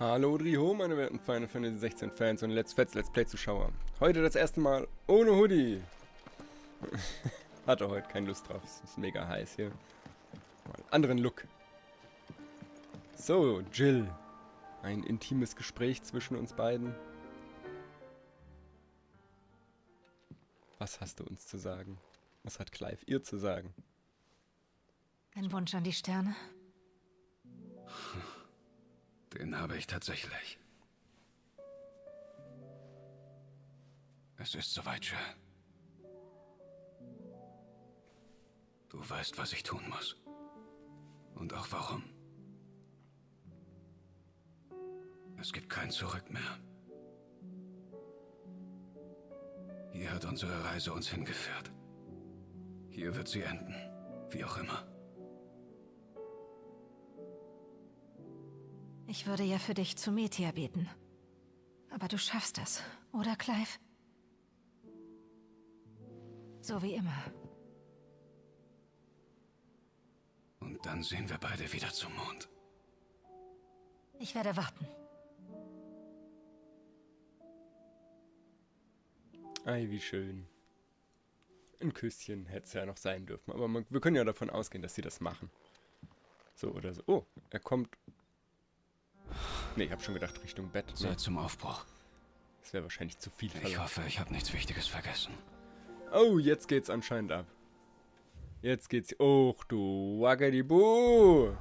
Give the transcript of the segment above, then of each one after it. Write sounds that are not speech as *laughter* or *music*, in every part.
Hallo Driho, meine werten Final Fantasy 16 Fans und Let's Fets Let's Play Zuschauer. Heute das erste Mal ohne Hoodie. *laughs* Hatte heute keine Lust drauf, es ist mega heiß hier. Mal einen anderen Look. So, Jill. Ein intimes Gespräch zwischen uns beiden. Was hast du uns zu sagen? Was hat Clive ihr zu sagen? Ein Wunsch an die Sterne? *laughs* Den habe ich tatsächlich. Es ist soweit, Jill. Du weißt, was ich tun muss. Und auch warum. Es gibt kein Zurück mehr. Hier hat unsere Reise uns hingeführt. Hier wird sie enden. Wie auch immer. Ich würde ja für dich zu Metia beten. Aber du schaffst das, oder Clive? So wie immer. Und dann sehen wir beide wieder zum Mond. Ich werde warten. Ei, wie schön. Ein Küsschen hätte es ja noch sein dürfen. Aber man, wir können ja davon ausgehen, dass sie das machen. So oder so. Oh, er kommt. Ne, ich habe schon gedacht Richtung Bett. Ne? Zeit zum Aufbruch. Das wäre wahrscheinlich zu viel Ich verlangt. hoffe, ich habe nichts Wichtiges vergessen. Oh, jetzt geht's anscheinend ab. Jetzt geht's. Och du, Wackadibu.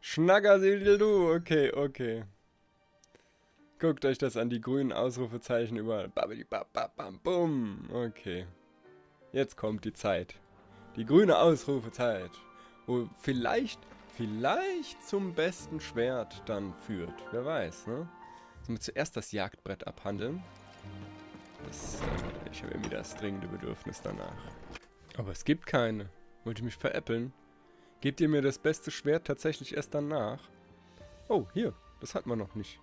Schnackersiedel du. Okay, okay. Guckt euch das an, die grünen Ausrufezeichen überall. Babidi bab bab bam bum. Okay. Jetzt kommt die Zeit. Die grüne Ausrufezeit. Wo vielleicht, vielleicht zum besten Schwert dann führt. Wer weiß, ne? Sollen wir zuerst das Jagdbrett abhandeln? Das, äh, ich habe irgendwie das dringende Bedürfnis danach. Aber es gibt keine. Wollt ihr mich veräppeln? Gebt ihr mir das beste Schwert tatsächlich erst danach? Oh, hier. Das hatten wir noch nicht.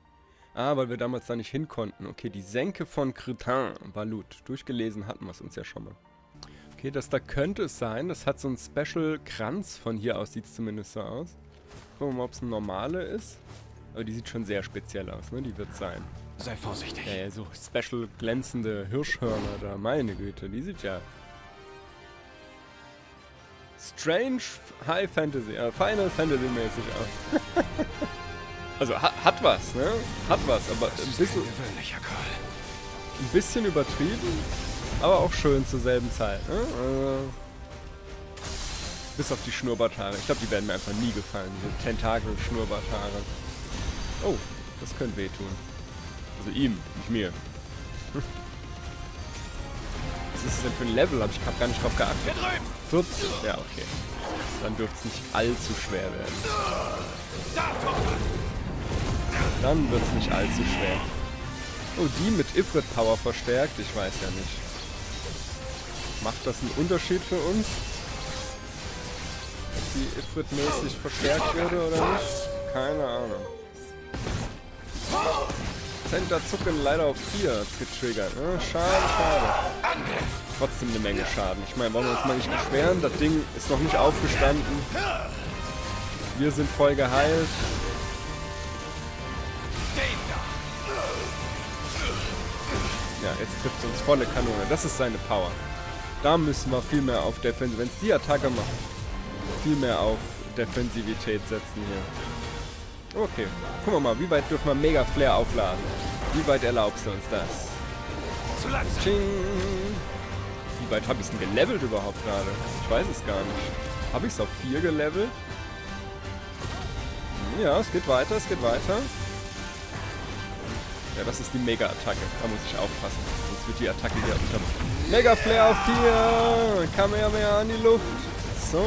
Ah, weil wir damals da nicht hin konnten. Okay, die Senke von Cretin, Balut. Durchgelesen hatten wir es uns ja schon mal. Okay, das da könnte es sein. Das hat so einen Special-Kranz. Von hier aus sieht es zumindest so aus. Gucken wir mal, ob es eine normale ist. Aber die sieht schon sehr speziell aus, ne? Die wird sein. Sei vorsichtig. Ja, so special glänzende Hirschhörner da, meine Güte, die sieht ja strange High Fantasy, äh, Final Fantasy mäßig aus. *laughs* also ha hat was, ne? Hat was, aber ein bisschen, ein bisschen übertrieben, aber auch schön zur selben Zeit, ne? Also, bis auf die Schnurrbarthaare. Ich glaube, die werden mir einfach nie gefallen, diese Tentakel-Schnurrbarthaare. Oh, das könnte wehtun. Also ihm, nicht mir. *laughs* Was ist das denn für ein Level? Hab ich hab gar nicht drauf geachtet. Hier drüben! 14? Ja, okay. Dann dürfte es nicht allzu schwer werden. Dann wird es nicht allzu schwer. Oh, die mit Ifrit Power verstärkt? Ich weiß ja nicht. Macht das einen Unterschied für uns? Ob die Ifrit-mäßig verstärkt würde oder nicht? Keine Ahnung. Center zucken leider auf 4 hat's getriggert. Ne? Schade, schade. Trotzdem eine Menge Schaden. Ich meine, wollen wir uns mal nicht beschweren. Das Ding ist noch nicht aufgestanden. Wir sind voll geheilt. Ja, jetzt trifft uns volle Kanone. Das ist seine Power. Da müssen wir viel mehr auf Defensive. Wenn es die Attacke macht, viel mehr auf Defensivität setzen hier. Okay, gucken wir mal, wie weit dürfen wir Mega Flare aufladen? Wie weit erlaubst du uns das? Zu langsam! Tsching. Wie weit habe ich es denn gelevelt überhaupt gerade? Ich weiß es gar nicht. Habe ich es auf 4 gelevelt? Ja, es geht weiter, es geht weiter. Ja, das ist die Mega-Attacke. Da muss ich aufpassen. Sonst wird die Attacke hier unter... Mega Flare auf 4! Kamehameha an die Luft. So.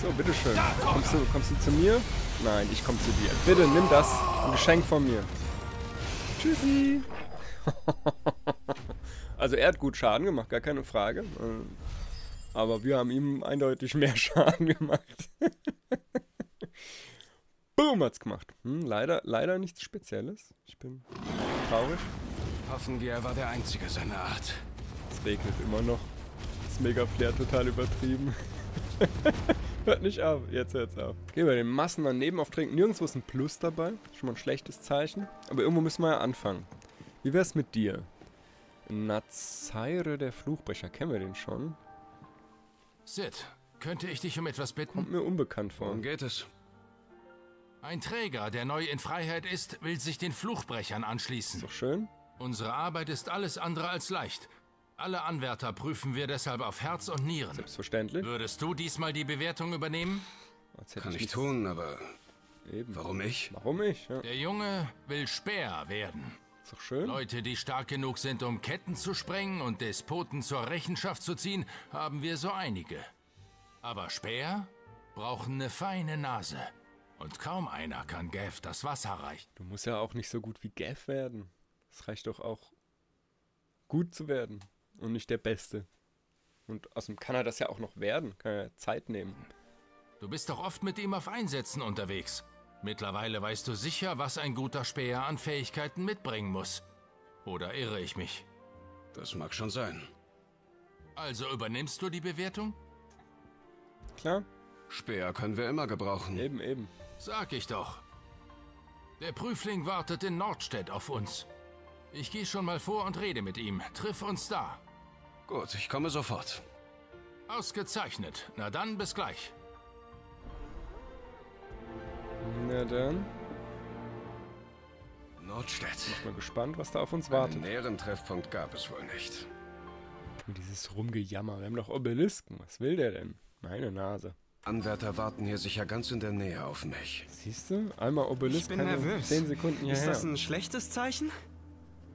So, bitteschön. Kommst du, kommst du zu mir? Nein, ich komme zu dir. Bitte, nimm das. Ein Geschenk von mir. Tschüssi. *laughs* also er hat gut Schaden gemacht, gar keine Frage. Äh, Aber wir haben ihm eindeutig mehr *laughs* Schaden gemacht. *laughs* Boom hat's gemacht. Hm, leider, leider nichts Spezielles. Ich bin traurig. Hoffen wir, er war der Einzige seiner Art. Es regnet immer noch. Das Mega Flare total übertrieben. *laughs* Hört nicht auf. Jetzt hört's auf. Okay, bei den Massen an Nebenaufträgen nirgendwo ist ein Plus dabei. Schon mal ein schlechtes Zeichen. Aber irgendwo müssen wir ja anfangen. Wie wär's mit dir? Nazaire der Fluchbrecher. Kennen wir den schon? Sid, könnte ich dich um etwas bitten? Kommt mir unbekannt vor. Worum geht es? Ein Träger, der neu in Freiheit ist, will sich den Fluchbrechern anschließen. Ist doch schön. Unsere Arbeit ist alles andere als leicht. Alle Anwärter prüfen wir deshalb auf Herz und Nieren. Selbstverständlich. Würdest du diesmal die Bewertung übernehmen? Kann ich tun, aber Eben. warum ich? Warum ich? Ja. Der Junge will Speer werden. Ist doch schön. Leute, die stark genug sind, um Ketten zu sprengen und Despoten zur Rechenschaft zu ziehen, haben wir so einige. Aber Speer brauchen eine feine Nase. Und kaum einer kann Gav das Wasser reichen. Du musst ja auch nicht so gut wie Gav werden. Es reicht doch auch, gut zu werden. Und nicht der Beste. Und außerdem kann er das ja auch noch werden. Kann er Zeit nehmen. Du bist doch oft mit ihm auf Einsätzen unterwegs. Mittlerweile weißt du sicher, was ein guter Späher an Fähigkeiten mitbringen muss. Oder irre ich mich? Das mag schon sein. Also übernimmst du die Bewertung? Klar? Speer können wir immer gebrauchen. Eben, eben. Sag ich doch. Der Prüfling wartet in Nordstedt auf uns. Ich gehe schon mal vor und rede mit ihm. Triff uns da. Gut, ich komme sofort. Ausgezeichnet. Na dann, bis gleich. Na dann. Nordstedt. Mal gespannt, was da auf uns Einen wartet. näheren Treffpunkt gab es wohl nicht. Dieses Rumgejammer. Wir haben doch Obelisken. Was will der denn? Meine Nase. Anwärter warten hier sicher ganz in der Nähe auf mich. Siehst du? Einmal Obelisk. Ich bin nervös. 10 Sekunden Ist hierher. das ein schlechtes Zeichen?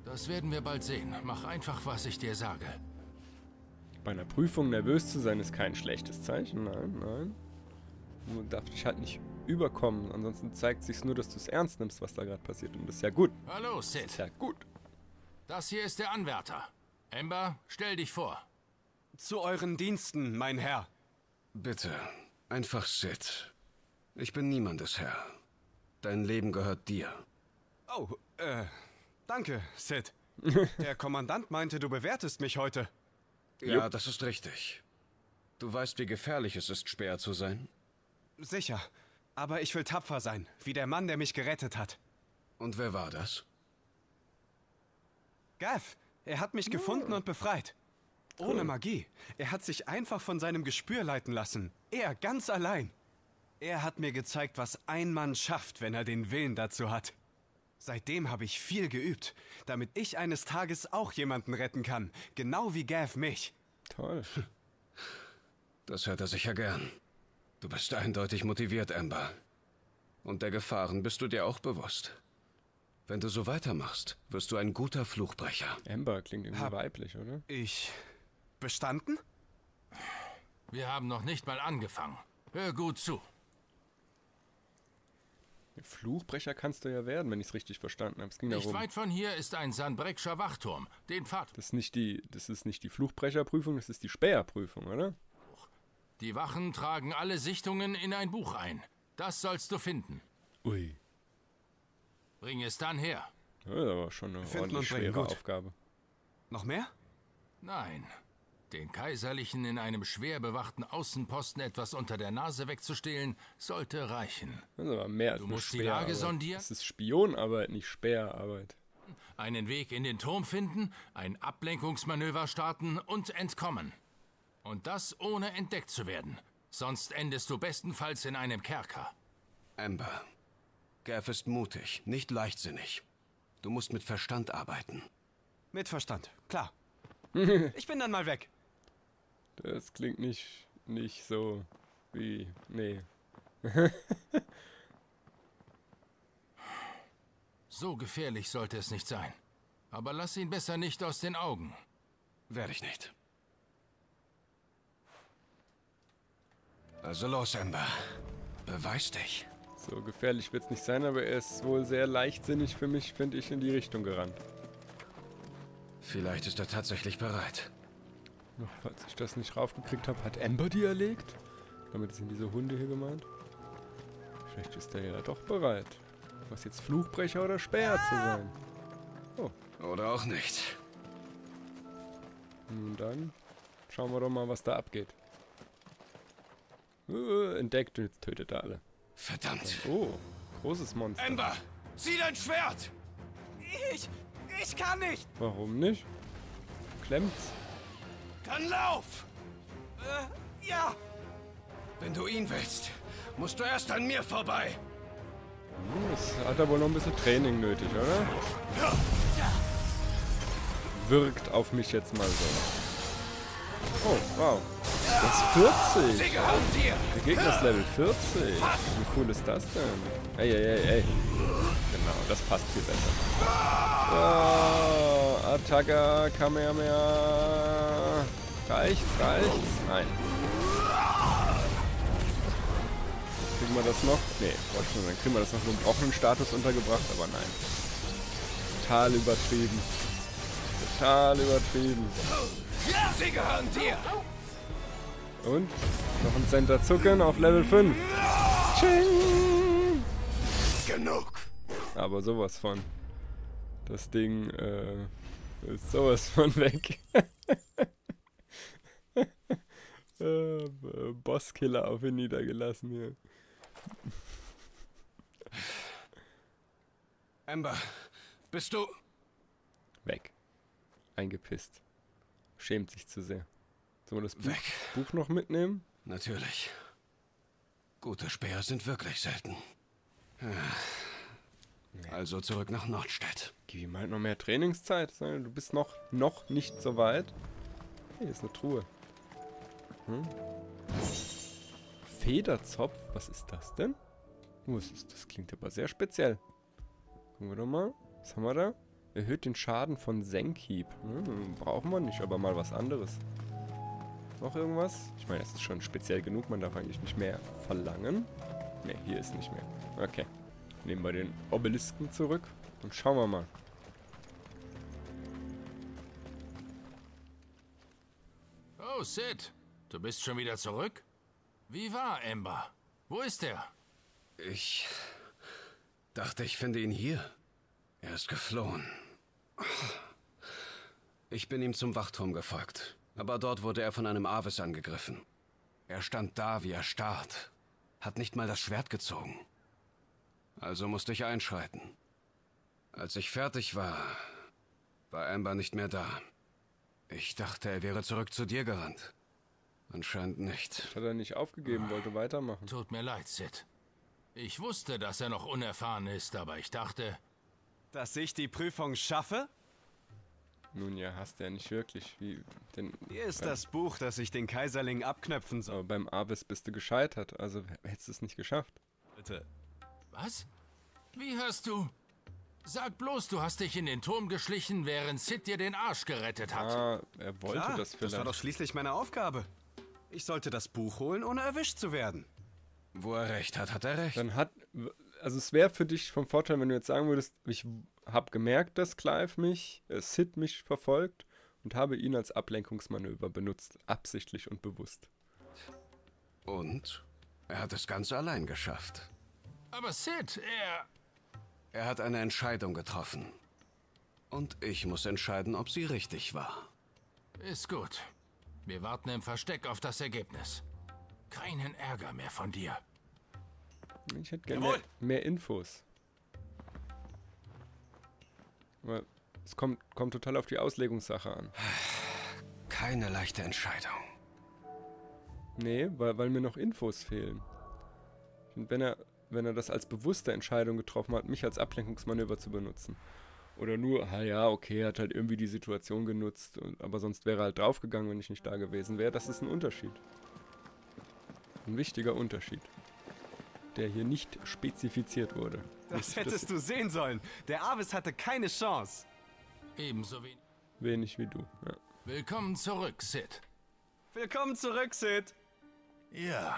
Das werden wir bald sehen. Mach einfach, was ich dir sage. Bei einer Prüfung nervös zu sein, ist kein schlechtes Zeichen. Nein, nein. Du darfst dich halt nicht überkommen. Ansonsten zeigt sich nur, dass du es ernst nimmst, was da gerade passiert. Und das ist ja gut. Hallo, Ist Sid. ja gut. Das hier ist der Anwärter. Amber, stell dich vor. Zu euren Diensten, mein Herr. Bitte, einfach Sid. Ich bin niemandes Herr. Dein Leben gehört dir. Oh, äh, danke, Sid. *laughs* Der Kommandant meinte, du bewertest mich heute. Ja, das ist richtig. Du weißt, wie gefährlich es ist, Speer zu sein? Sicher. Aber ich will tapfer sein, wie der Mann, der mich gerettet hat. Und wer war das? Gav, er hat mich gefunden und befreit. Ohne Magie. Er hat sich einfach von seinem Gespür leiten lassen. Er, ganz allein. Er hat mir gezeigt, was ein Mann schafft, wenn er den Willen dazu hat. Seitdem habe ich viel geübt, damit ich eines Tages auch jemanden retten kann. Genau wie Gav mich. Toll. *laughs* Das hört er sicher gern. Du bist eindeutig motiviert, Amber. Und der Gefahren bist du dir auch bewusst. Wenn du so weitermachst, wirst du ein guter Fluchbrecher. Amber klingt irgendwie Hab- weiblich, oder? Ich. Bestanden? Wir haben noch nicht mal angefangen. Hör gut zu. Fluchbrecher kannst du ja werden, wenn ich es richtig verstanden habe. Es ging Nicht darum. weit von hier ist ein Sanbreckscher Wachturm. Den Pfad. Das ist nicht die, das ist nicht die Fluchbrecherprüfung, das ist die Späherprüfung, oder? Die Wachen tragen alle Sichtungen in ein Buch ein. Das sollst du finden. Ui. Bring es dann her. Ja, das war schon eine Finden ordentlich schwere. Aufgabe. Noch mehr? Nein. Den Kaiserlichen in einem schwer bewachten Außenposten etwas unter der Nase wegzustehlen, sollte reichen. Das ist aber mehr als Du musst die Lage sondieren? Das ist Spionarbeit, nicht Späherarbeit. Einen Weg in den Turm finden, ein Ablenkungsmanöver starten und entkommen. Und das ohne entdeckt zu werden. Sonst endest du bestenfalls in einem Kerker. Amber, Gav ist mutig, nicht leichtsinnig. Du musst mit Verstand arbeiten. Mit Verstand, klar. *laughs* ich bin dann mal weg. Das klingt nicht, nicht so wie. Nee. *laughs* So gefährlich sollte es nicht sein. Aber lass ihn besser nicht aus den Augen. Werde ich nicht. Also los, Amber. Beweis dich. So gefährlich wird es nicht sein, aber er ist wohl sehr leichtsinnig für mich, finde ich, in die Richtung gerannt. Vielleicht ist er tatsächlich bereit. Noch, falls ich das nicht raufgekriegt habe, hat Amber die erlegt? Damit sind diese Hunde hier gemeint. Vielleicht ist er ja doch bereit. Was jetzt Fluchbrecher oder Späher zu sein. Oder auch nicht. Nun dann, schauen wir doch mal, was da abgeht. Äh, entdeckt und jetzt tötet er alle. Verdammt. Oh, großes Monster. Ember, zieh dein Schwert! Ich. Ich kann nicht! Warum nicht? Klemmt's. Dann lauf! Äh, ja! Wenn du ihn willst, musst du erst an mir vorbei. Hm, Das hat aber noch ein bisschen Training nötig, oder? Wirkt auf mich jetzt mal so. Oh, wow. Das ist 40. Sie gehören dir! Der Gegner ist Level 40. Wie cool ist das denn? Ey, ey, ey, ey. Das passt viel besser. Oh, Attacke, Kamehameha. Reicht's, reicht's? Nein. Kriegen wir das noch? Nee, wollte schon, dann kriegen wir das noch mit einem Brochen-Status untergebracht, aber nein. Total übertrieben. Total übertrieben. Sie gehören dir! Und? Noch ein Center zucken auf Level 5. Tsching! Genug! Aber sowas von. Das Ding äh, ist sowas von weg. *laughs* äh, Bosskiller auf ihn niedergelassen hier. Ember, bist du... Weg. Eingepisst. Schämt sich zu sehr. Sollen wir das Buch. Buch noch mitnehmen? Natürlich. Gute Speer sind wirklich selten. Also zurück nach Nordstedt. Gib ihm halt noch mehr Trainingszeit. Du bist noch, noch nicht so weit. Hier ist eine Truhe. Hm? Federzopf? Was ist das denn? Oh, was ist, das klingt aber sehr speziell. Gucken wir doch mal. Was haben wir da? Erhöht den Schaden von Senkhieb. Hm, brauchen wir nicht, aber mal was anderes. Noch irgendwas? Ich meine, das ist schon speziell genug. Man darf eigentlich nicht mehr verlangen. Ne, hier ist nicht mehr. Okay. Nehmen wir den Obelisken zurück und schauen wir mal. Oh, Sid, du bist schon wieder zurück? Wie war Ember? Wo ist er? Ich dachte, ich finde ihn hier. Er ist geflohen. Ich bin ihm zum Wachturm gefolgt, aber dort wurde er von einem Avis angegriffen. Er stand da wie erstarrt, hat nicht mal das Schwert gezogen. Also musste ich einschreiten. Als ich fertig war, war Amber nicht mehr da. Ich dachte, er wäre zurück zu dir gerannt. Anscheinend nicht. Hat er nicht aufgegeben, wollte weitermachen. Tut mir leid, Sid. Ich wusste, dass er noch unerfahren ist, aber ich dachte, Dass ich die Prüfung schaffe? Nun ja, hast du ja nicht wirklich. Wie, denn Hier ist beim, das Buch, das ich den Kaiserling abknöpfen Aber beim Avis bist du gescheitert, also hättest du es nicht geschafft. sollte. Was? Wie hast du... Sag bloß, du hast dich in den Turm geschlichen, während Sid dir den Arsch gerettet hat. Ah, er wollte Klar, das vielleicht. das war doch schließlich meine Aufgabe. Ich sollte das Buch holen, ohne erwischt zu werden. Wo er recht hat, hat er recht. Dann hat. Also, es wäre für dich vom Vorteil, wenn du jetzt sagen würdest, ich habe gemerkt, dass Clive mich, äh, Sid mich verfolgt und habe ihn als Ablenkungsmanöver benutzt. Absichtlich und bewusst. Und er hat es ganz allein geschafft. Aber Sid, er... Er hat eine Entscheidung getroffen. Und ich muss entscheiden, ob sie richtig war. Ist gut. Wir warten im Versteck auf das Ergebnis. Keinen Ärger mehr von dir. Ich hätte gerne mehr, Jawohl. mehr Infos. Aber es kommt, kommt total auf die Auslegungssache an. Keine leichte Entscheidung. Nee, weil, weil mir noch Infos fehlen. Und wenn er, wenn er das als bewusste Entscheidung getroffen hat, mich als Ablenkungsmanöver zu benutzen. Oder nur, ah ja, okay, er hat halt irgendwie die Situation genutzt, und, aber sonst wäre er halt draufgegangen, wenn ich nicht da gewesen wäre. Das ist ein Unterschied. Ein wichtiger Unterschied. Der hier nicht spezifiziert wurde. Das hättest du sehen sollen. Der Avis hatte keine Chance. Ebenso wie... Wenig wie du. Ja. Willkommen zurück, Sid. Willkommen zurück, Sid. Ja,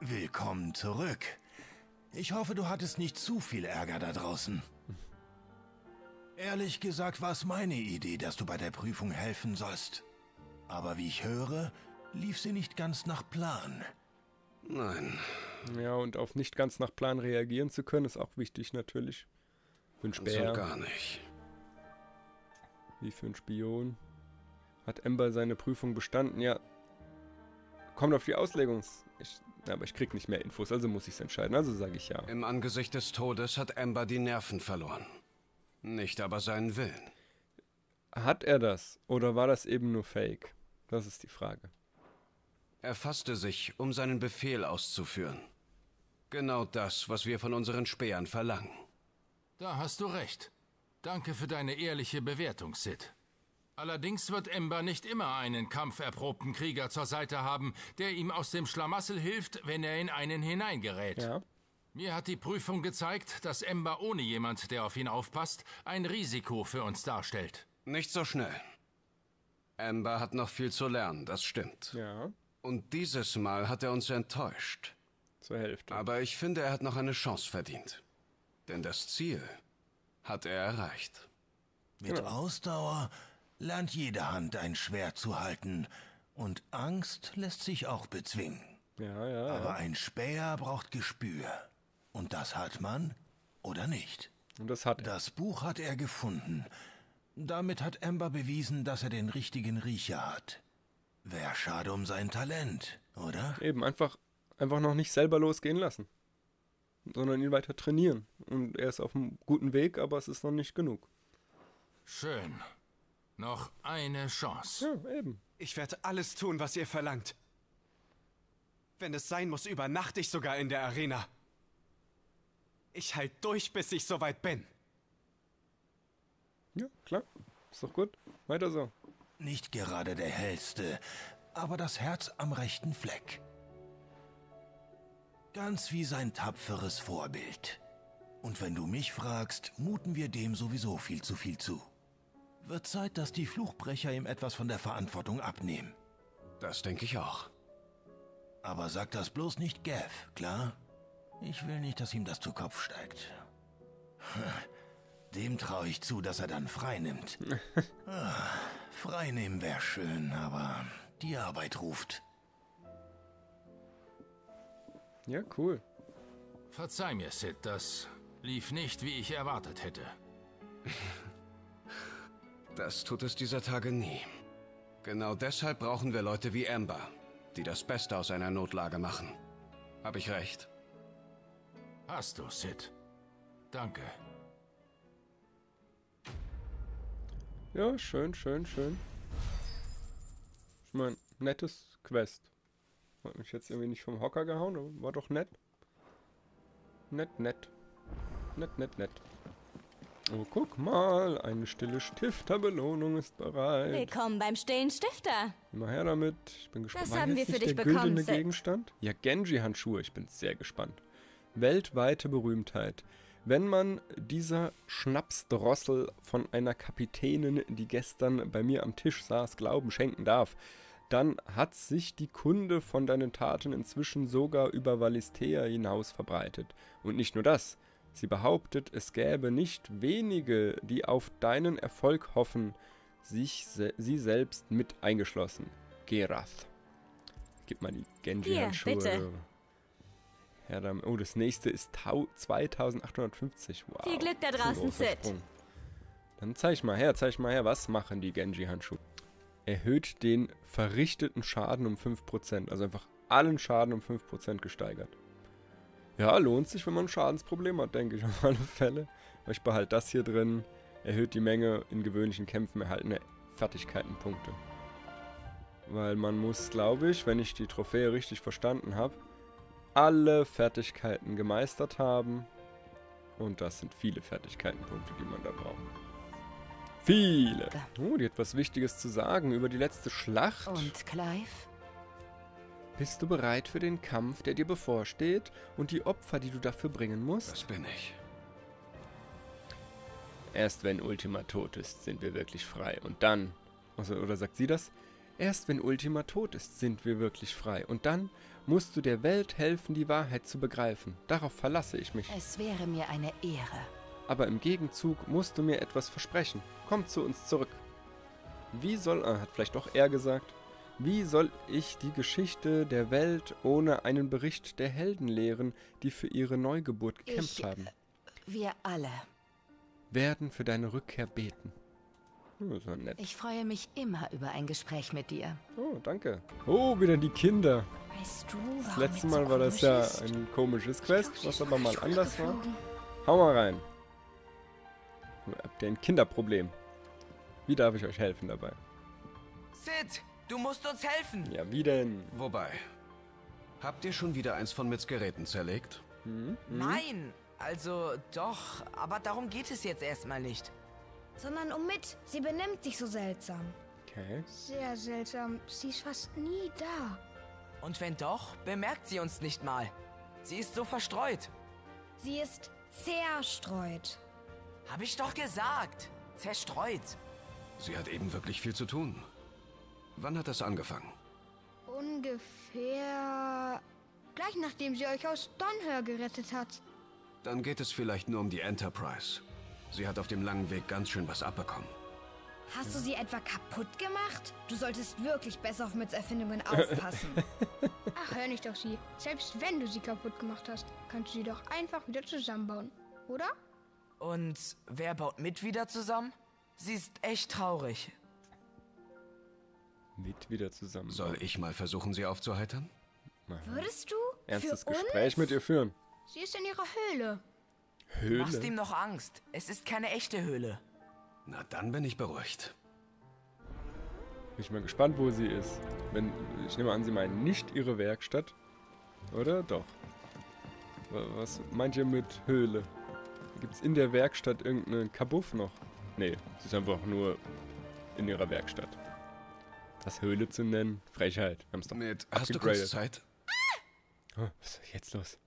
willkommen zurück. Ich hoffe, du hattest nicht zu viel Ärger da draußen. Ehrlich gesagt war es meine Idee, dass du bei der Prüfung helfen sollst. Aber wie ich höre, lief sie nicht ganz nach Plan. Nein, ja, und auf nicht ganz nach Plan reagieren zu können, ist auch wichtig natürlich. Für einen Speer, gar nicht. wie für einen Spion. Hat Ember seine Prüfung bestanden? Ja. Kommt auf die Auslegungs... Ich, Aber ich krieg nicht mehr Infos, also muss ich es entscheiden. Also sage ich ja. Im Angesicht des Todes hat Ember die Nerven verloren. Nicht aber seinen Willen. Hat er das oder war das eben nur Fake? Das ist die Frage. Er fasste sich, um seinen Befehl auszuführen. Genau das, was wir von unseren Spähern verlangen. Da hast du recht. Danke für deine ehrliche Bewertung, Sid. Allerdings wird Ember nicht immer einen kampferprobten Krieger zur Seite haben, der ihm aus dem Schlamassel hilft, wenn er in einen hineingerät. Ja. Mir hat die Prüfung gezeigt, dass Ember ohne jemand, der auf ihn aufpasst, ein Risiko für uns darstellt. Nicht so schnell. Ember hat noch viel zu lernen, das stimmt. Ja. Und dieses Mal hat er uns enttäuscht. Zur Hälfte. Aber ich finde, er hat noch eine Chance verdient. Denn das Ziel hat er erreicht. Mit Ausdauer lernt jede Hand ein Schwert zu halten. Und Angst lässt sich auch bezwingen. Ja, ja. Aber ja. ein Späher braucht Gespür. Und das hat man oder nicht. Und das hat er. Das Buch hat er gefunden. Damit hat Amber bewiesen, dass er den richtigen Riecher hat. Wär schade um sein Talent, oder? Eben einfach, einfach noch nicht selber losgehen lassen. Sondern ihn weiter trainieren. Und er ist auf einem guten Weg, aber es ist noch nicht genug. Schön. Noch eine Chance. Ja, eben. Ich werde alles tun, was ihr verlangt. Wenn es sein muss, übernachte ich sogar in der Arena. Ich halt durch, bis ich soweit bin. Ja, klar. Ist doch gut. Weiter so. Nicht gerade der hellste, aber das Herz am rechten Fleck. Ganz wie sein tapferes Vorbild. Und wenn du mich fragst, muten wir dem sowieso viel zu viel zu. Wird Zeit, dass die Fluchbrecher ihm etwas von der Verantwortung abnehmen. Das denke ich auch. Aber sag das bloß nicht Gav, klar? Ich will nicht, dass ihm das zu Kopf steigt. *laughs* Dem traue ich zu, dass er dann frei nimmt. *laughs* ah, frei nehmen wäre schön, aber die Arbeit ruft. Ja, cool. Verzeih mir, Sid, das lief nicht, wie ich erwartet hätte. *laughs* Das tut es dieser Tage nie. Genau deshalb brauchen wir Leute wie Amber, die das Beste aus einer Notlage machen. Hab ich recht? Hast du, Sid. Danke. Ja, schön, schön, schön. Ich mein, nettes Quest. Hat mich jetzt irgendwie nicht vom Hocker gehauen, aber war doch nett. Nett, nett. Nett, nett, nett. Oh, guck mal, eine stille Stifterbelohnung ist bereit. Willkommen beim stillen Stifter. Immer her damit. Ich bin gespannt. Das War haben wir für nicht dich der bekommen, güldene. Gegenstand? Ja, Genji-Handschuhe. Ich bin sehr gespannt. Weltweite Berühmtheit. Wenn man dieser Schnapsdrossel von einer Kapitänin, die gestern bei mir am Tisch saß, Glauben schenken darf, dann hat sich die Kunde von deinen Taten inzwischen sogar über Valistea hinaus verbreitet. Und nicht nur das. Sie behauptet, es gäbe nicht wenige, die auf deinen Erfolg hoffen, sich se sie selbst mit eingeschlossen. Gerath. Gib mal die Genji-Handschuhe. Herr Dam oh, das nächste ist tau 2850. Wow. Viel Glück da draußen, Sid. Dann zeig mal her, zeig mal her, was machen die Genji-Handschuhe? Erhöht den verrichteten Schaden um 5%. Also einfach allen Schaden um 5% gesteigert. Ja, lohnt sich, wenn man ein Schadensproblem hat, denke ich *laughs* auf alle Fälle. Aber ich behalte das hier drin. Erhöht die Menge in gewöhnlichen Kämpfen erhaltene Fertigkeitenpunkte. Weil man muss, glaube ich, wenn ich die Trophäe richtig verstanden habe, alle Fertigkeiten gemeistert haben. Und das sind viele Fertigkeitenpunkte, die man da braucht. Viele. Oh, die hat was Wichtiges zu sagen über die letzte Schlacht. Und Clive? Bist du bereit für den Kampf, der dir bevorsteht und die Opfer, die du dafür bringen musst? Das bin ich. Erst wenn Ultima tot ist, sind wir wirklich frei. Und dann, also, oder sagt sie das? Erst wenn Ultima tot ist, sind wir wirklich frei. Und dann musst du der Welt helfen, die Wahrheit zu begreifen. Darauf verlasse ich mich. Es wäre mir eine Ehre. Aber im Gegenzug musst du mir etwas versprechen. Komm zu uns zurück. Wie soll, ah, hat vielleicht doch er gesagt, wie soll ich die Geschichte der Welt ohne einen Bericht der Helden lehren, die für ihre Neugeburt gekämpft Ich- haben? Wir alle. Werden für deine Rückkehr beten. Oh, das war nett. Ich freue mich immer über ein Gespräch mit dir. Oh, danke. Oh, wieder die Kinder. Weißt du, Das warum letzte es so Mal war das ja ist? ein komisches Quest, was aber mal anders war. Hau mal rein. Habt ihr ein Kinderproblem? Wie darf ich euch helfen dabei? Sid, du musst uns helfen. Ja, wie denn? Wobei, habt ihr schon wieder eins von Mits Geräten zerlegt? Hm? Hm? Nein, also doch, aber darum geht es jetzt erstmal nicht. sondern um mit. Sie benimmt sich so seltsam. Okay. Sehr seltsam. Sie ist fast nie da. Und wenn doch, bemerkt sie uns nicht mal. Sie ist so verstreut. Sie ist zerstreut. Hab ich doch gesagt. Zerstreut. Sie hat eben wirklich viel zu tun. Wann hat das angefangen? Ungefähr gleich nachdem sie euch aus Donhör gerettet hat. Dann geht es vielleicht nur um die Enterprise. Sie hat auf dem langen Weg ganz schön was abbekommen. Hast du sie etwa kaputt gemacht? Du solltest wirklich besser auf Mits Erfindungen aufpassen. *laughs* Ach, hör nicht auf sie. Selbst wenn du sie kaputt gemacht hast, kannst du sie doch einfach wieder zusammenbauen. Oder? Und wer baut mit wieder zusammen? Sie ist echt traurig. Mit wieder zusammen. Soll ich mal versuchen, sie aufzuheitern? Würdest du? Ernstes Für uns? Gespräch mit ihr führen. Sie ist in ihrer Höhle. Machst ihm Höhle? noch Angst. Es ist keine echte Höhle. Na, dann bin ich beruhigt. Bin ich mal gespannt, wo sie ist. Wenn, ich nehme an, sie meinen nicht ihre Werkstatt. Oder? Doch. Wa- Was meint ihr mit Höhle? Gibt's in der Werkstatt irgendeinen Kabuff noch? Nee, sie ist einfach nur in ihrer Werkstatt. Das Höhle zu nennen, Frechheit. Haben's doch Mit, hast du kurz Zeit? Oh, was ist jetzt los?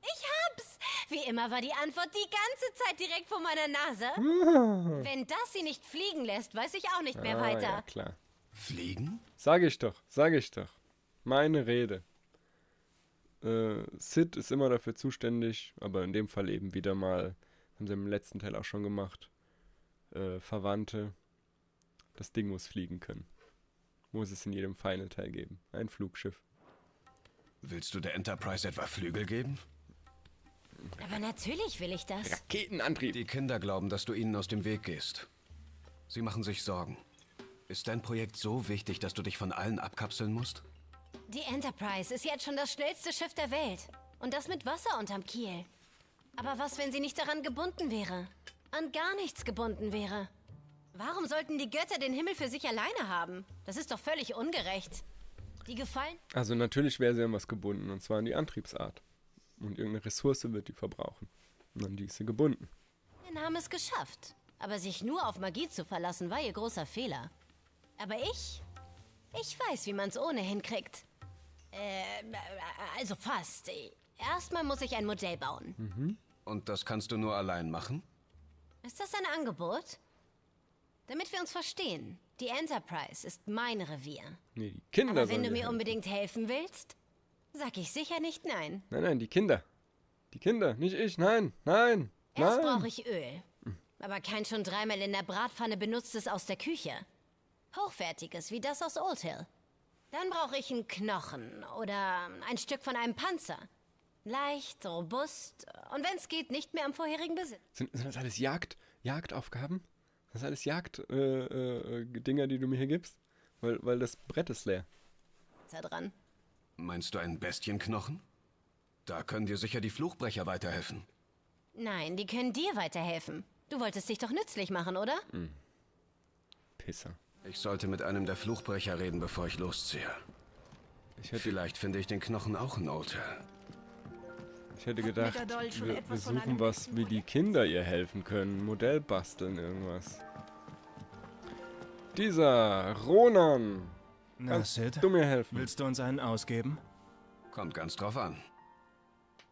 Wie immer war die Antwort die ganze Zeit direkt vor meiner Nase. Wenn das sie nicht fliegen lässt, weiß ich auch nicht mehr ah, weiter. Ja, klar. Fliegen? Sag ich doch, sag ich doch. Meine Rede. Äh, Sid ist immer dafür zuständig, aber in dem Fall eben wieder mal, haben sie im letzten Teil auch schon gemacht, äh, Verwandte. Das Ding muss fliegen können. Muss es in jedem Final-Teil geben. Ein Flugschiff. Willst du der Enterprise etwa Flügel geben? Aber natürlich will ich das. Raketenantrieb! Die Kinder glauben, dass du ihnen aus dem Weg gehst. Sie machen sich Sorgen. Ist dein Projekt so wichtig, dass du dich von allen abkapseln musst? Die Enterprise ist jetzt schon das schnellste Schiff der Welt. Und das mit Wasser unterm Kiel. Aber was, wenn sie nicht daran gebunden wäre? An gar nichts gebunden wäre? Warum sollten die Götter den Himmel für sich alleine haben? Das ist doch völlig ungerecht. Die gefallen. Also natürlich wäre sie an was gebunden, und zwar an die Antriebsart. Und irgendeine Ressource wird die verbrauchen. Und an die ist sie gebunden. Wir haben es geschafft. Aber sich nur auf Magie zu verlassen, war ihr großer Fehler. Aber ich. Ich weiß, wie man es ohnehin kriegt. Äh, also fast. Erstmal muss ich ein Modell bauen. Und das kannst du nur allein machen? Ist das ein Angebot? Damit wir uns verstehen. Die Enterprise ist mein Revier. Nee, die Kinder Aber wenn du mir helfen. unbedingt helfen willst, sag ich sicher nicht nein. Nein, nein, die Kinder. Die Kinder, nicht ich. Nein, nein, Erst brauche ich Öl. Aber kein schon dreimal in der Bratpfanne benutztes aus der Küche. Hochwertiges, wie das aus Old Hill. Dann brauche ich einen Knochen oder ein Stück von einem Panzer. Leicht, robust und wenn es geht, nicht mehr am vorherigen Besitz. Sind, sind das alles Jagd, Jagdaufgaben? Das ist alles Jagd-Dinger, äh, äh, Dinger, die du mir hier gibst? Weil, weil das Brett ist leer. Da dran. Meinst du einen Bestienknochen? Da können dir sicher die Fluchbrecher weiterhelfen. Nein, die können dir weiterhelfen. Du wolltest dich doch nützlich machen, oder? Pisser. Ich sollte mit einem der Fluchbrecher reden, bevor ich losziehe. Ich hätte, Vielleicht finde ich den Knochen auch in Hill. ich hätte gedacht, wir, wir suchen was, wie die Kinder ihr helfen können. Modell basteln, irgendwas. Dieser Ronan. Na, Kannst Sid, du mir helfen? willst du uns einen ausgeben? Kommt ganz drauf an.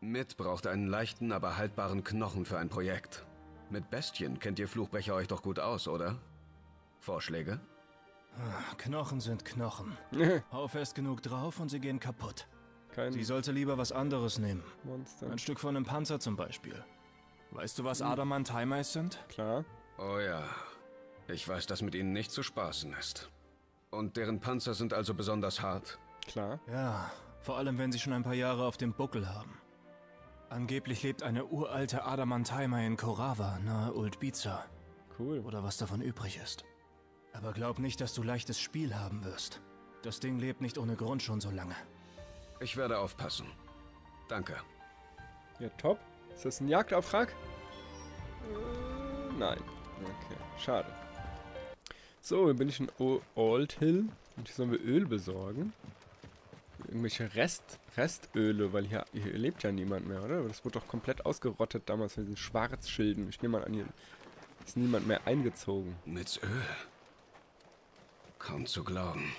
Mit braucht einen leichten, aber haltbaren Knochen für ein Projekt. Mit Bestien kennt ihr Fluchbrecher euch doch gut aus, oder? Vorschläge? Knochen sind Knochen. *laughs* Hau fest genug drauf und sie gehen kaputt. Kein Sie sollte lieber was anderes nehmen. Monster. Ein Stück von einem Panzer zum Beispiel. Weißt du, was Adamant-Timers sind? Klar. Oh ja. Ich weiß, dass mit ihnen nicht zu spaßen ist. Und deren Panzer sind also besonders hart? Klar. Ja, vor allem wenn sie schon ein paar Jahre auf dem Buckel haben. Angeblich lebt eine uralte Adamantimer in Korawa, nahe Old Biza. Cool. Oder was davon übrig ist. Aber glaub nicht, dass du leichtes Spiel haben wirst. Das Ding lebt nicht ohne Grund schon so lange. Ich werde aufpassen. Danke. Ja, top. Ist das ein Jagdauftrag? Äh, nein. Okay, schade. So, hier bin ich in Old Hill. Und hier sollen wir Öl besorgen. Irgendwelche Rest, Restöle, weil hier, hier lebt ja niemand mehr, oder? Das wurde doch komplett ausgerottet damals mit diesen Schwarzschilden. Ich nehme mal an, hier ist niemand mehr eingezogen. Mit Öl? Kaum zu glauben.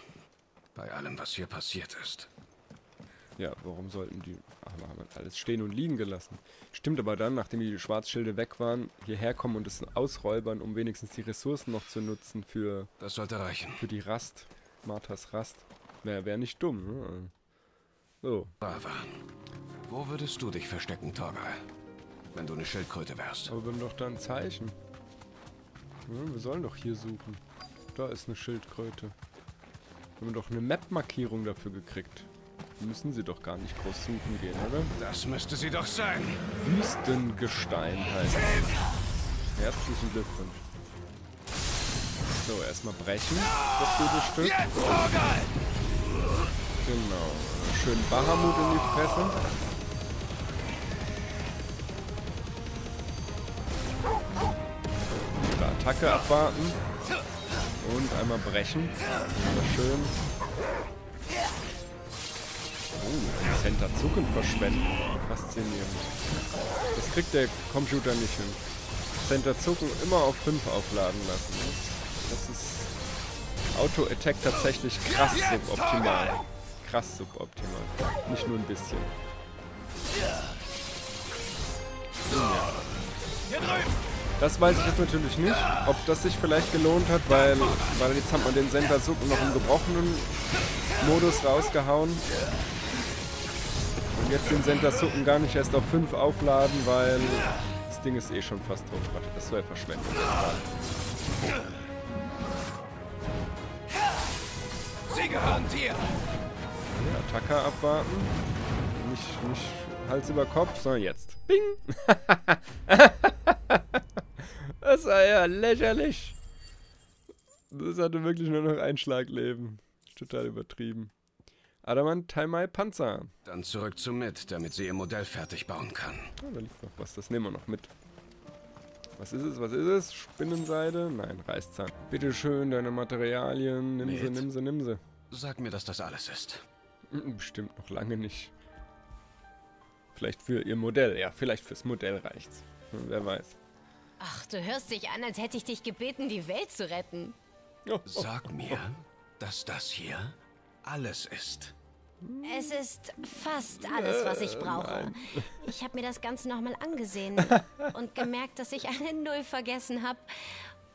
Bei allem, was hier passiert ist. Ja, warum sollten die... Ach, wir haben alles stehen und liegen gelassen. Stimmt aber dann, nachdem die Schwarzschilde weg waren, hierher kommen und es ausräubern, um wenigstens die Ressourcen noch zu nutzen für... Das sollte reichen. Für die Rast. Marthas Rast. Wäre wär nicht dumm, ne? So. Brava. Wo würdest du dich verstecken, Torgal? Wenn du eine Schildkröte wärst. Aber wir haben doch da ein Zeichen. Ja, wir sollen doch hier suchen. Da ist eine Schildkröte. Wir haben doch eine Map-Markierung dafür gekriegt. Müssen sie doch gar nicht groß suchen gehen, oder? Das müsste sie doch sein. Wüstengestein heißt. Herzlichen Glückwunsch. So, erstmal brechen. Das gute Stück. Genau. Schön Bahamut in die Fresse. Ihre Attacke abwarten. Und einmal brechen. Schön. Oh, Center Zucken verschwenden. Faszinierend. Das kriegt der Computer nicht hin. Center Zucken immer auf 5 aufladen lassen. Das ist Auto-Attack tatsächlich krass suboptimal. Krass suboptimal. Nicht nur ein bisschen. Ja. Das weiß ich jetzt natürlich nicht, ob das sich vielleicht gelohnt hat, weil, weil jetzt hat man den Center Zucken noch im gebrochenen Modus rausgehauen. Jetzt den Center Zucken gar nicht erst auf 5 aufladen, weil das Ding ist eh schon fast tot. Warte, das soll verschwenden. Sie gehören dir! Ja, Attacke abwarten. Nicht, nicht Hals über Kopf, sondern jetzt. Bing! *laughs* das war ja lächerlich. Das hatte wirklich nur noch Einschlagleben. Total übertrieben. Adamant Taimai Panzer. Dann zurück zu Mit, damit sie ihr Modell fertig bauen kann. Oh, da liegt noch was, das nehmen wir noch mit. Was ist es, was ist es? Spinnenseide? Nein, Reißzahn. Bitte schön, deine Materialien. Nimm Mit. sie, nimm sie, nimm sie. Sag mir, dass das alles ist. Mm, Bestimmt noch lange nicht. Vielleicht für ihr Modell. Ja, vielleicht fürs Modell reicht's. Hm, Wer weiß. Ach, du hörst dich an, als hätte ich dich gebeten, die Welt zu retten. Oh, Sag mir, dass das hier alles ist. Es ist fast alles, was ich brauche. nein. Ich habe mir das Ganze nochmal angesehen *laughs* und gemerkt, dass ich eine Null vergessen habe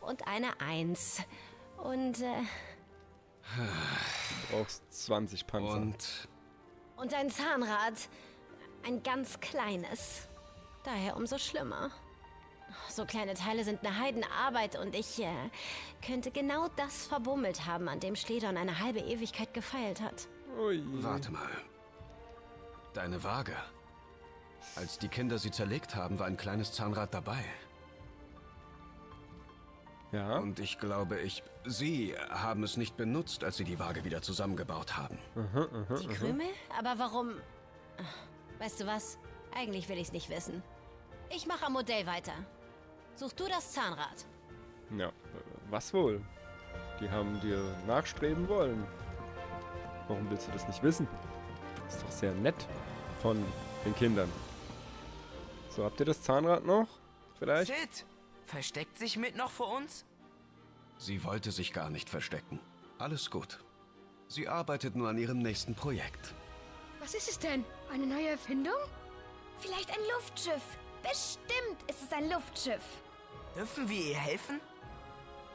und eine Eins. Und, äh, Du brauchst 20 Panzer. Und und ein Zahnrad. Ein ganz kleines. Daher umso schlimmer. So kleine Teile sind eine Heidenarbeit und ich äh, könnte genau das verbummelt haben, an dem Schledon eine halbe Ewigkeit gefeilt hat. Ui. warte mal. Deine Waage. Als die Kinder sie zerlegt haben, war ein kleines Zahnrad dabei. Ja, Und ich glaube, ich. Sie haben es nicht benutzt, als sie die Waage wieder zusammengebaut haben. Die Krümel? Aber warum? Weißt du was? Eigentlich will ich's nicht wissen. Ich mache am Modell weiter. Such du das Zahnrad. ja. Was wohl? Die haben dir nachstreben wollen. Warum willst du das nicht wissen? Ist doch sehr nett von den Kindern. So, habt ihr das Zahnrad noch? Vielleicht? Shit! Versteckt sich mit noch vor uns? Sie wollte sich gar nicht verstecken. Alles gut. Sie arbeitet nur an ihrem nächsten Projekt. Was ist es denn? Eine neue Erfindung? Vielleicht ein Luftschiff. Bestimmt ist es ein Luftschiff. Dürfen wir ihr helfen?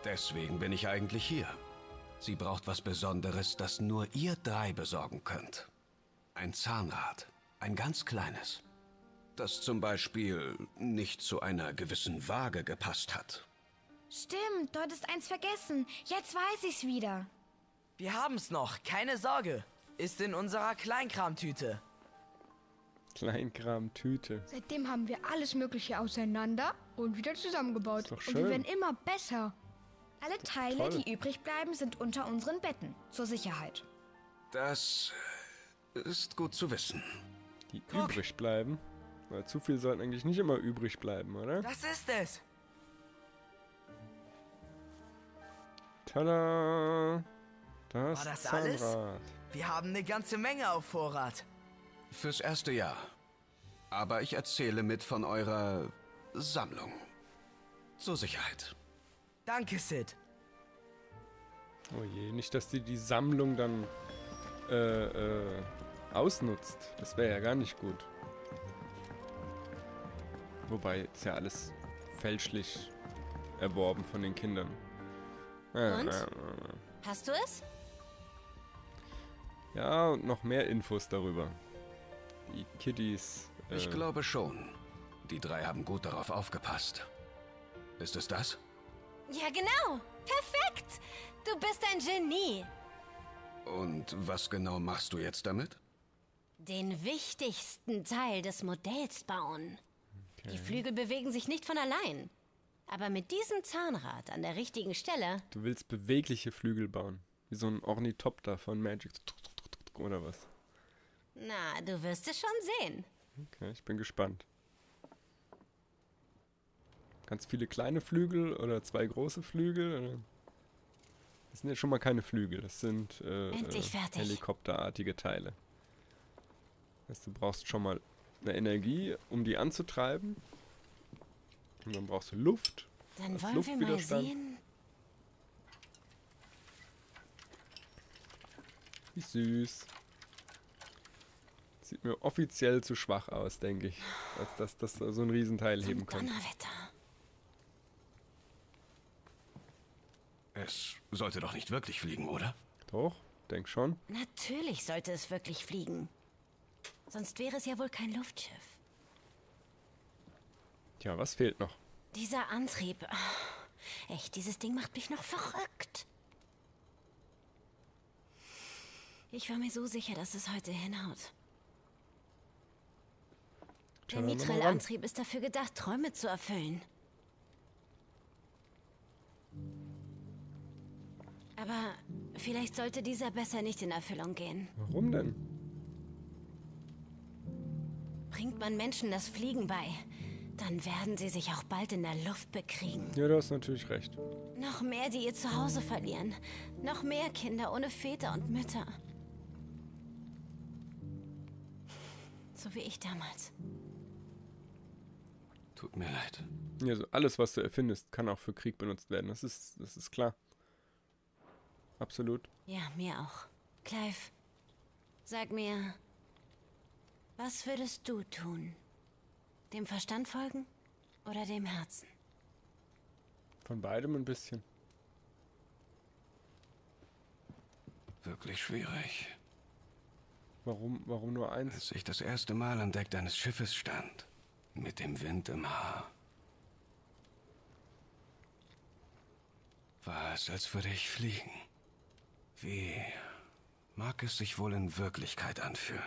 Deswegen bin ich eigentlich hier. Sie braucht was Besonderes, das nur ihr drei besorgen könnt. Ein Zahnrad. Ein ganz kleines. Das zum Beispiel nicht zu einer gewissen Waage gepasst hat. Stimmt, dort ist eins vergessen. Jetzt weiß ich's wieder. Wir haben's noch, keine Sorge. Ist in unserer Kleinkramtüte. Kleinkram, Tüte. Seitdem haben wir alles Mögliche auseinander und wieder zusammengebaut. Ist doch Und wir schön. werden immer besser. Alle Teile, Toll. die übrig bleiben, sind unter unseren Betten. Zur Sicherheit. Das ist gut zu wissen. Die übrig bleiben. Weil zu viel sollten eigentlich nicht immer übrig bleiben, oder? Das ist es. Tada! Das, War das Zahnrad. alles? Wir haben eine ganze Menge auf Vorrat. Fürs erste Jahr. Aber ich erzähle mit von eurer Sammlung. Zur Sicherheit. Danke, Sid. Oh je, nicht, dass die die Sammlung dann äh, äh, ausnutzt. Das wäre ja gar nicht gut. Wobei, ist ja alles fälschlich erworben von den Kindern. Und? Hast du es? Ja, und noch mehr Infos darüber. Die Kiddies. Äh, Ich glaube schon. Die drei haben gut darauf aufgepasst. Ist es das? Ja, genau. Perfekt. Du bist ein Genie. Und was genau machst du jetzt damit? Den wichtigsten Teil des Modells bauen. Die Flügel bewegen sich nicht von allein. Aber mit diesem Zahnrad an der richtigen Stelle Du willst bewegliche Flügel bauen. Wie so ein Ornithopter von Magic. Oder was? Na, du wirst es schon sehen. Okay, ich bin gespannt. Ganz viele kleine Flügel oder zwei große Flügel? Das sind ja schon mal keine Flügel, das sind äh, äh, helikopterartige Teile. Das heißt, du brauchst schon mal eine Energie, um die anzutreiben. Und dann brauchst du Luft. Dann wollen wir mal sehen. Wie süß. Sieht mir offiziell zu schwach aus, denke ich. Als dass das so ein Riesenteil heben könnte. Donnerwetter. Es sollte doch nicht wirklich fliegen, oder? Doch, denk schon. Natürlich sollte es wirklich fliegen. Sonst wäre es ja wohl kein Luftschiff. Tja, was fehlt noch? Dieser Antrieb. ah, Echt, dieses Ding macht mich noch verrückt. Ich war mir so sicher, dass es heute hinhaut. Der. Mithril-Antrieb ist dafür gedacht, Träume zu erfüllen. Aber vielleicht sollte dieser besser nicht in Erfüllung gehen. Warum denn? Bringt man Menschen das Fliegen bei, dann werden sie sich auch bald in der Luft bekriegen. Ja, du hast natürlich recht. Noch mehr, die ihr Zuhause verlieren. Noch mehr Kinder ohne Väter und Mütter. So wie ich damals. Tut mir leid. Ja, so alles, was du erfindest, kann auch für Krieg benutzt werden. Das ist, das ist klar. Absolut. Ja, mir auch. Clive, sag mir, was würdest du tun? Dem Verstand folgen oder dem Herzen? Von beidem ein bisschen. Wirklich schwierig. Warum, warum nur eins? Als ich das erste Mal an Deck deines Schiffes stand, mit dem Wind im Haar, war es, als würde ich fliegen. Wie mag es sich wohl in Wirklichkeit anfühlen?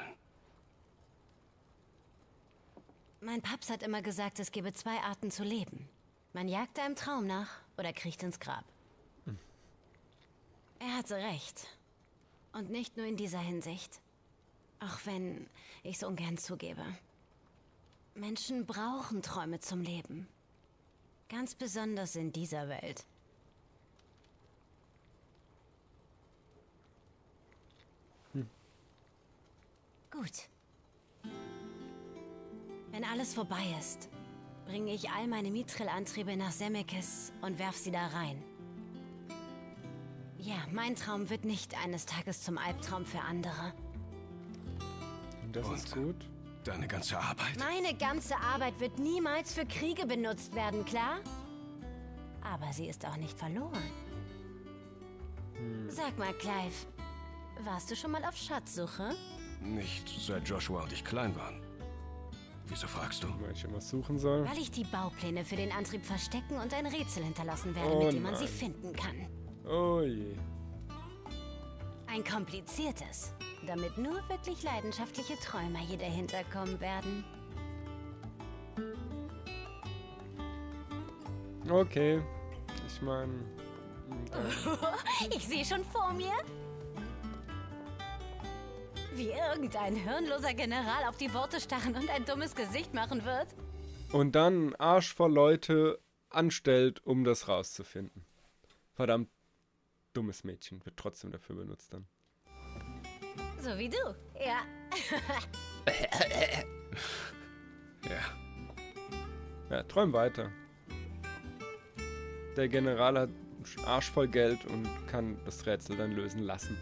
Mein Paps hat immer gesagt, es gebe zwei Arten zu leben. Man jagt einem Traum nach oder kriecht ins Grab. Er hatte recht. Und nicht nur in dieser Hinsicht. Auch wenn ich es ungern zugebe. Menschen brauchen Träume zum Leben. Ganz besonders in dieser Welt. Gut. Wenn alles vorbei ist, bringe ich all meine Mithril-Antriebe nach Semekis und werf sie da rein. Ja, mein Traum wird nicht eines Tages zum Albtraum für andere. Und das ist gut. Deine ganze Arbeit? Meine ganze Arbeit wird niemals für Kriege benutzt werden, klar? Aber sie ist auch nicht verloren. Sag mal, Clive, warst du schon mal auf Schatzsuche? Nicht seit Joshua und ich klein waren. Wieso fragst du? Weil ich was suchen soll. Weil ich die Baupläne für den Antrieb verstecken und ein Rätsel hinterlassen werde, Oh mit dem man sie nein. finden kann. Oh je. Ein kompliziertes, damit nur wirklich leidenschaftliche Träumer hier dahinter kommen werden. Okay. Ich meine, *laughs* ich sehe schon vor mir, wie irgendein hirnloser General auf die Worte starren und ein dummes Gesicht machen wird. Und dann Arsch voll Leute anstellt, um das rauszufinden. Verdammt dummes Mädchen wird trotzdem dafür benutzt dann. So wie du, ja. *laughs* ja. Ja, träum weiter. Der General hat Arsch voll Geld und kann das Rätsel dann lösen lassen.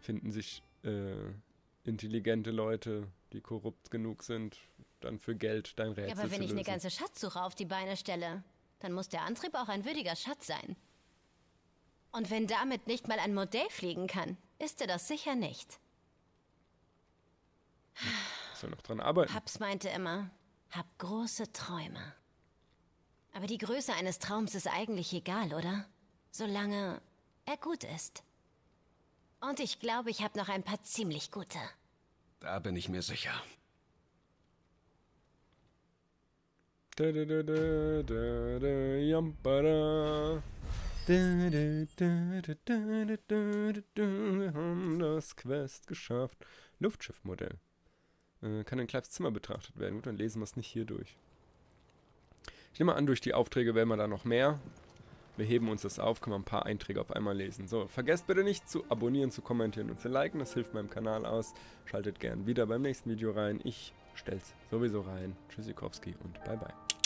Finden sich äh, intelligente Leute, die korrupt genug sind, dann für Geld dein Rätsel zu lösen. Ja, aber wenn ich eine ganze Schatzsuche auf die Beine stelle, dann muss der Antrieb auch ein würdiger Schatz sein. Und wenn damit nicht mal ein Modell fliegen kann, ist er das sicher nicht. Soll noch dran arbeiten. Paps meinte immer, hab große Träume. Aber die Größe eines Traums ist eigentlich egal, oder? Solange er gut ist. Und ich glaube, ich habe noch ein paar ziemlich gute. Da bin ich mir sicher. Da, da, da, da, da, da, jampara. Wir haben das Quest geschafft. Luftschiffmodell. Äh, kann in Clives Zimmer betrachtet werden. Gut, dann lesen wir es nicht hier durch. Ich nehme an, durch die Aufträge werden wir da noch mehr. Wir heben uns das auf, können wir ein paar Einträge auf einmal lesen. So, vergesst bitte nicht zu abonnieren, zu kommentieren und zu liken. Das hilft meinem Kanal aus. Schaltet gern wieder beim nächsten Video rein. Ich stell's sowieso rein. Tschüssikowski und bye bye.